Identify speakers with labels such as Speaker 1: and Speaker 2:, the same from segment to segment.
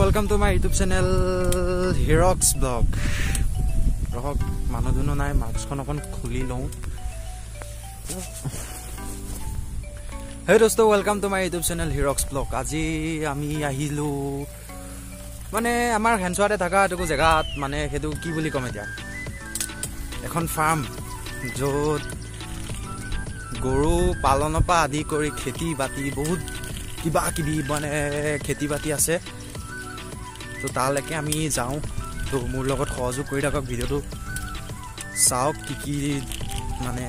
Speaker 1: Welcome to my YouTube channel Hirak's vlog ৰহক মানুহ দুনো নাই মাস্কখন অকণ খুলি লওঁ। হেই দোস্ত welcome to my YouTube channel Hirak's vlog আজি আমি আহিলোঁ মানে আমাৰ হেনচুৱাতে থকা এইটো জেগাত মানে সেইটো কি বুলি ক'ম এতিয়া? এখন ফাৰ্ম য'ত গৰু পালনৰ পৰা আদি কৰি খেতি বাতি বহুত কিবা কিবি মানে খেতি বাতি আছে। তো তালৈকে আমি যাওঁ। তো মোৰ লগত সহযোগ কৰি থাকক ভিডিঅ'টো। চাওক কি কি মানে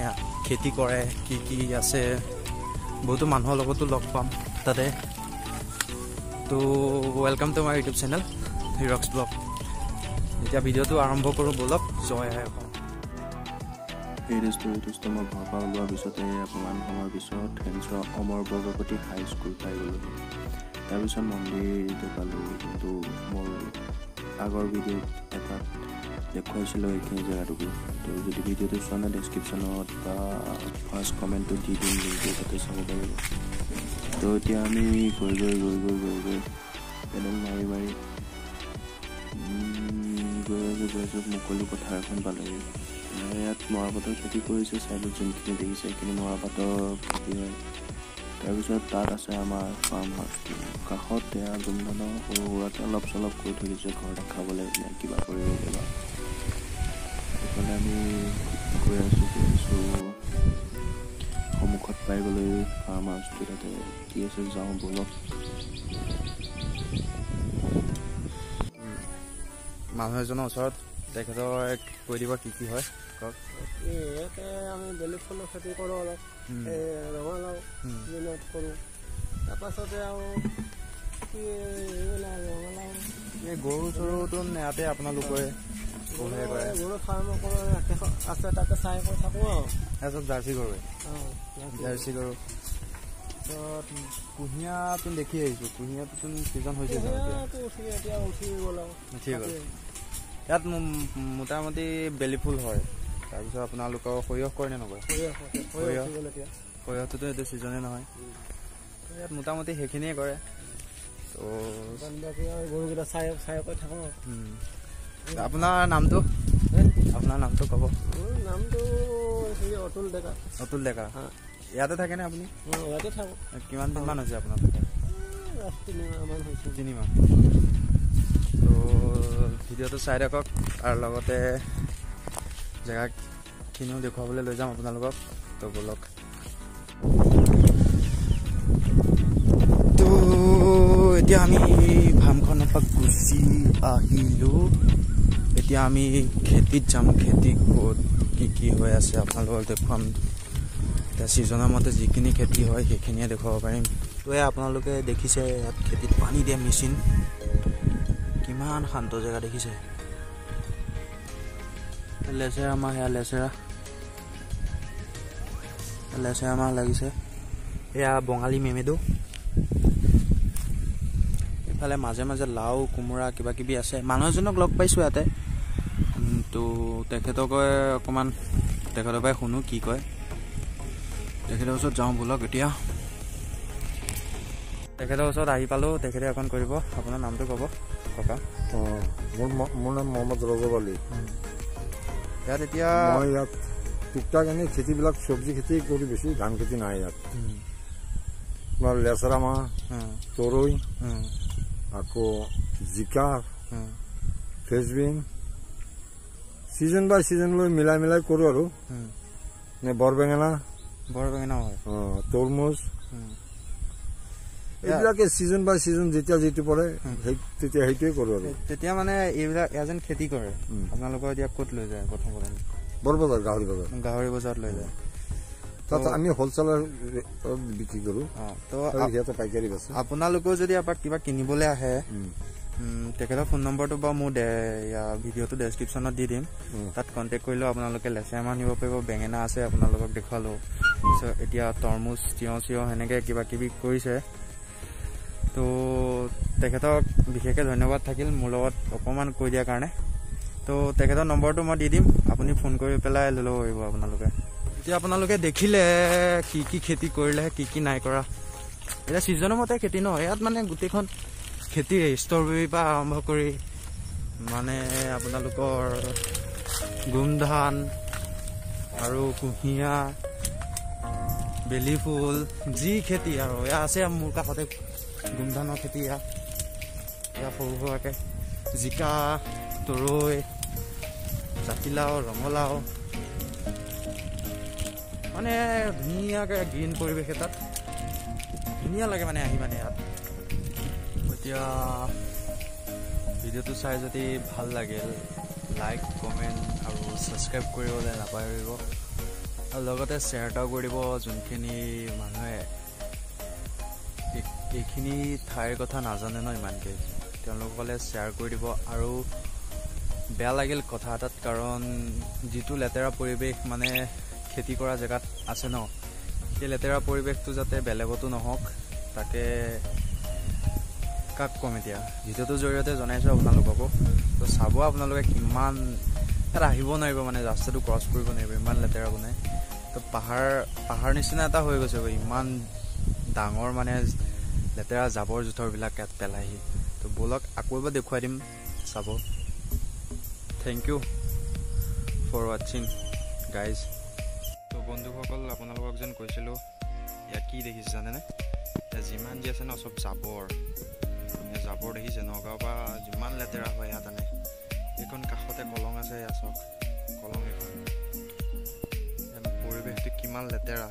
Speaker 1: খেতি কৰে কি কি আছে। বহুতো মানুহৰ লগতো লগ পাম তাতে। তো welcome to my YouTube channel Hirak's vlog এতিয়া ভিডিঅ'টো আৰম্ভ কৰোঁ ব'লক জয়
Speaker 2: এই দোস্ত এই দোস্ত মই ঘৰৰ পৰা ওলোৱাৰ পিছতে অকণমান সময়ৰ পিছত হেনচৰ অমৰ বৰগতি হাই পাই গ'লোঁ তাৰপিছত মন্দিৰটো পালোঁ কিন্তু মোৰ আগৰ ভিডিঅ'ত এটাত দেখুৱাইছিলোঁ এইখিনি জেগাটুকু। তো যদি ভিডিঅ'টো চোৱা নাই ডেছক্ৰিপশ্যনত বা ফাৰ্ষ্ট কমেণ্টটো দি দিম লিংকটো তাতে চাব পাৰিব। তো এতিয়া আমি গৈ গৈ গৈ গৈ গৈ গৈ পেডেল মাৰি মাৰি গৈ আছোঁ গৈ আছোঁ মুকলি পথাৰ এখন পালোঁহি। ইয়াত মৰাপাতৰ খেতি কৰিছে চাইডত যোনখিনি দেখিছে সেইখিনি মৰাপাতৰ খেতি হয়। তাৰপিছত তাত আছে আমাৰ ফাৰ্ম হাউচটো কাষত এয়া গোমধানৰ সৰু সুৰাকৈ অলপ চলপ কৰি থৈ দিছে ঘৰতে খাবলৈ নে কিবা কৰিব কিবা সেইফালে আমি গৈ আছোঁ গৈ আছোঁ সন্মুখত পাই গ'লৈ ফাৰ্ম হাউচটো তাতে কি আছে যাওঁ ব'লক
Speaker 1: মানুহ এজনৰ ওচৰত তেখেতৰ কৈ দিব কি কি হয়। কওক
Speaker 3: ইয়াতে আমি বেলেগ ফুলৰ খেতি কৰোঁ অলপ। এই ৰঙালাও। দিনত কৰোঁ। তাৰপাছতে আৰু কি ৰঙালাও।
Speaker 1: এই গৰু চৰুটো ইয়াতে আপোনালোকে পোহে কৰে।
Speaker 3: গৰু ফাৰ্ম আছে তাকে চাই কৰি থাকোঁ আৰু।
Speaker 1: তাৰপিছত জাৰ্চি গৰু জাৰ্চি গৰু তাৰপিছত কুঁহিয়াৰটো দেখি আহিছোঁ। কুঁহিয়াৰটোতো ছিজন হৈছে?
Speaker 3: কুঁহিয়াৰটো উঠি গ'ল আৰু।
Speaker 1: ইয়াত মোটামুটি বেলি ফুল হয়। তাৰপিছত আপোনালোকৰ সৰিয়হ কৰে নে নকৰে? সৰিয়হটোতো এইটো ছিজনে নহয়। ইয়াত মোটামুটি সেইখিনিয়ে কৰে।
Speaker 3: থাকোঁ।
Speaker 1: আপোনাৰ নামটো? আপোনাৰ নামটো ক'ব।
Speaker 3: নামটো অতুল ডেকা।
Speaker 1: অতুল ডেকা। ইয়াতে থাকেনে আপুনি?
Speaker 3: মই ইয়াতে থাকোঁ।
Speaker 1: কিমান দিনমান হৈছে আপোনাৰ?
Speaker 3: ৰাস তিনিমাহমান হৈছে।
Speaker 1: তিনিমাহ। তো ভিডিঅ'টো চাই থাকক। আৰু লগতে জেগাখিনিও দেখুৱাবলৈ লৈ যাম আপোনালোকক। তো ব'লক তো এতিয়া আমি ফাৰ্মখনৰ পৰা গুচি আহিলোঁ। এতিয়া আমি খেতিত যাম। খেতি ক'ত কি কি হৈ আছে আপোনালোকক দেখুৱাম। এতিয়া ছিজনৰ মতে যিখিনি খেতি হয় সেইখিনিয়ে দেখুৱাব পাৰিম। তো এয়া আপোনালোকে দেখিছে ইয়াত খেতিত পানী দিয়া মেচিন কিমান শান্ত জেগা দেখিছে। লেচেৰা মাহ সেয়া লেচেৰা লেচেৰা মাহ লাগিছে এয়া বঙালী মেমেদু ইফালে মাজে মাজে লাও কোমোৰা কিবা কিবি আছে মানুহ এজনক লগ পাইছোঁ ইয়াতে তো তেখেতকে অকণমান তেখেতৰ পৰাই শুনো কি কয় তেখেতৰ ওচৰত যাওঁ ব'লক এতিয়া তেখেতৰ ওচৰত আহি পালোঁ তেখেতে অকণ কৰিব আপোনাৰ নামটো ক'ব ককা
Speaker 4: অঁ, মোৰ মোৰ নাম মহম্মদ ৰজব আলী
Speaker 1: ইয়াত এতিয়া
Speaker 4: মই ইয়াত টুকটাক এনেই খেতিবিলাক চব্জি খেতি কৰি বেছি ধান খেতি নাই ইয়াত। তোমাৰ লেচেৰা মাহ তৰৈ আকৌ জিকা ফ্ৰেচবিন ছিজন বাই ছিজন লৈ মিলাই মিলাই কৰোঁ আৰু। বৰ বেঙেনা
Speaker 1: বৰ বেঙেনাও হয়।
Speaker 4: অঁ, তৰমুজ। এইবিলাকে ছিজন বাই ছিজন যেতিয়া যিটো পৰে। সেই তেতিয়া সেইটোৱে কৰোঁ আৰু।
Speaker 1: তেতিয়া মানে এইবিলাক এয়া যেন খেতি কৰে।
Speaker 4: উম।
Speaker 1: আপোনালোকৰ এতিয়া ক'ত লৈ যায় প্ৰথম প্ৰথম
Speaker 4: বৰ বজাৰ গাহৰি বজাৰ।
Speaker 1: গাহৰি বজাৰত লৈ যায়।
Speaker 4: তাত
Speaker 1: তো-
Speaker 4: আমি হ'লচেলাৰ বিক্ৰী কৰোঁ। সিহঁতে পাইকাৰী বেচে।
Speaker 1: আপোনালোকেও যদি এপাক কিবা কিনিবলৈ আহে তেখেতৰ ফোন নম্বৰটো বাৰু মোৰ ভিডিঅ'টো ডেছক্ৰিপশ্যনত দি দিম। তাত কণ্টেক্ট কৰিলেও আপোনালোকে লেচেৰা মাহ নিব পাৰিব বেঙেনা আছে আপোনালোকক দেখুৱালোঁ। তাৰপিছত এতিয়া তৰমুজ তিয়ঁহ চিয়ঁহ সেনেকৈ কিবা কিবি কৰিছে। তো তেখেতক বিশেষকৈ ধন্যবাদ থাকিল মোৰ লগত অকণমান কৈ দিয়াৰ কাৰণে। তো তেখেতৰ নম্বৰটো মই দি দিম। আপুনি ফোন কৰি পেলাই লৈ ল'ব পাৰিব আপোনালোকে। এতিয়া আপোনালোকে দেখিলে কি কি খেতি কৰিলে কি কি নাই কৰা। এতিয়া ছিজনৰ মতে খেতি ন ইয়াত মানে গোটেইখন খেতিৰে ষ্ট্ৰবেৰীৰ পৰা আৰম্ভ কৰি মানে আপোনালোকৰ গোমধান আৰু কুঁহিয়া বেলি ফুল যি খেতি আৰু এয়া আছে মোৰ কাষতে গোমধানৰ খেতি এয়া। সৰু সুৰাকৈ। জিকা তৰৈ জাতিলাও ৰঙালাও। মানে ধুনীয়াকৈ গ্ৰীণ পৰিৱেশ এটাত। ধুনীয়া লাগে মানে আহি মানে ইয়াত। এতিয়া ভিডিঅ'টো চাই যদি ভাল লাগিল লাইক কমেণ্ট আৰু ছাবস্ক্ৰাইব কৰিবলৈ নাপাহৰিব। আৰু লগতে শ্বেয়াৰ এটাও কৰি দিব যোনখিনি মানুহে এইখিনি ঠাইৰ কথা নাজানে ন ইমানকৈ। তেওঁলোকসকলে শ্বেয়াৰ কৰি দিব আৰু বেয়া লাগিল কথা এটাত কাৰণ যিটো লেতেৰা পৰিৱেশ মানে খেতি কৰা জেগাত আছে ন সেই লেতেৰা পৰিৱেশটো যাতে বেলেগতো নহওক তাকে কাক ক'ম এতিয়া? ভিডিঅ'টোৰ জৰিয়তে জনাইছোঁ আপোনালোককো। তো চাব আপোনালোকে কিমান ইয়াত আহিব নোৱাৰিব মানে ৰাস্তাটো ক্ৰছ কৰিব নোৱাৰিব ইমান লেতেৰা বনাই। তো পাহাৰ পাহাৰ নিচিনা এটা হৈ গৈছে ইমান ডাঙৰ মানে লেতেৰা জাবৰ জোঁথৰবিলাক ইয়াত পেলাইহি। তো ব'লক আকৌ এবাৰ দেখুৱাই দিম চাব। থেংক ইউ ফৰ ৱাচিং গাইজ তো বন্ধুসকল আপোনালোকক যেন কৈছিলোঁ ইয়াত কি দেখিছে জানেনে? ইয়াত যিমান যি আছে ন চব জাবৰ। জাবৰ দেখিছে নগাঁৱৰ পৰা যিমান লেতেৰা হয় ইয়াত আনে। এইখন কাষতে কলং আছে এয়া চাওক। কলং ইয়াত পৰিৱেশটো কিমান লেতেৰা